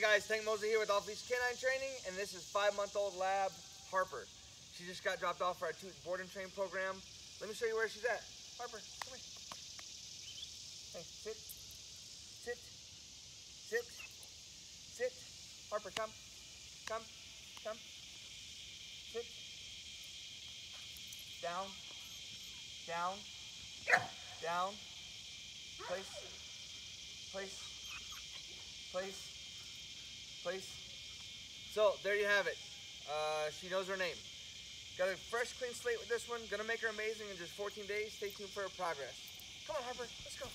guys, Tank Mosley here with Off Leash K9 Training, and this is five-month-old lab Harper. She just got dropped off for our two board and train program. Let me show you where she's at. Harper, come here. Hey, sit, sit, sit, sit. Harper, come, come, come, sit. Down, down, down. Place, place, place, place. So there you have it. Uh, she knows her name. Got a fresh, clean slate with this one. Gonna make her amazing in just 14 days. Stay tuned for her progress. Come on, Harper, let's go.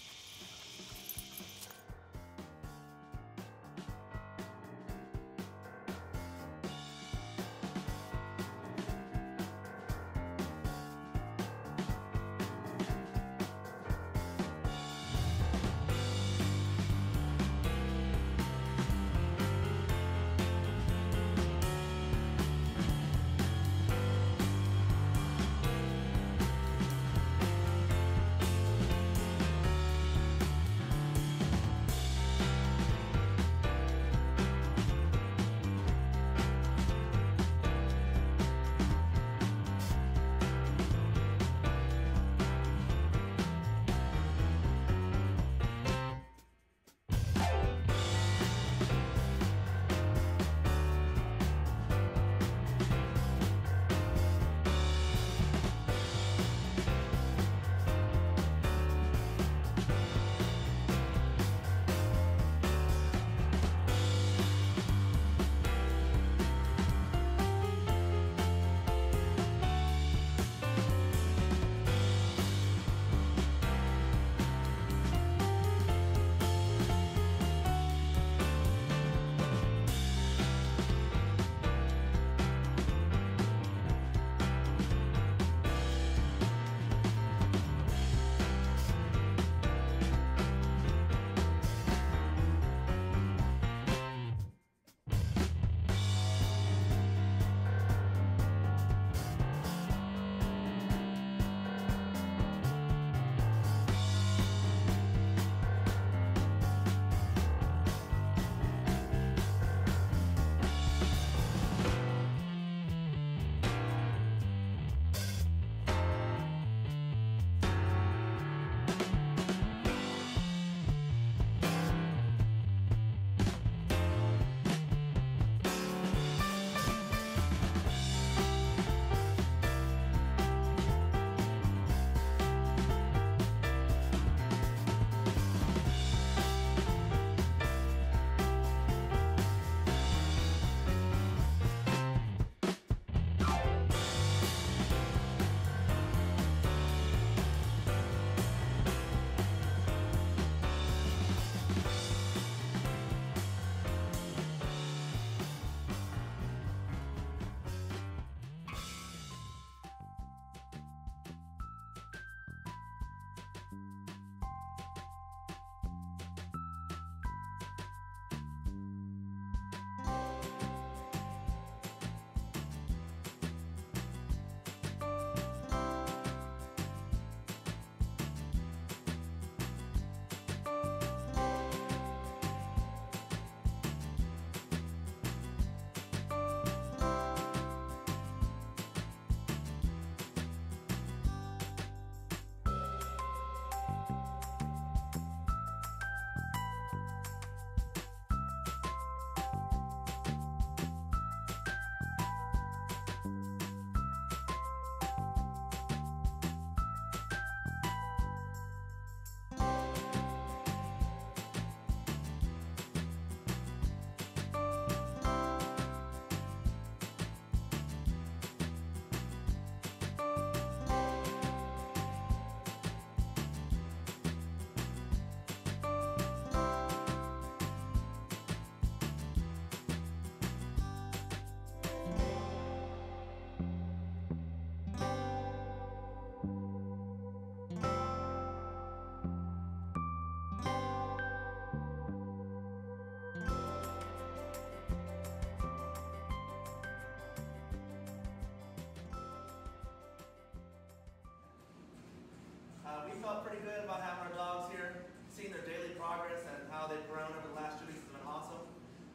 felt pretty good about having our dogs here, seeing their daily progress and how they've grown over the last two weeks has been awesome.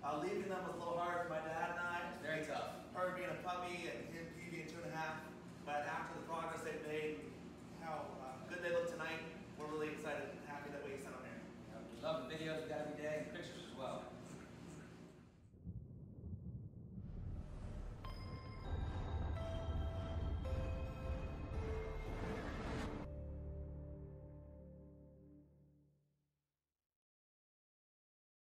Uh, leaving them was a little hard for my dad and I. Very tough. Her being a puppy and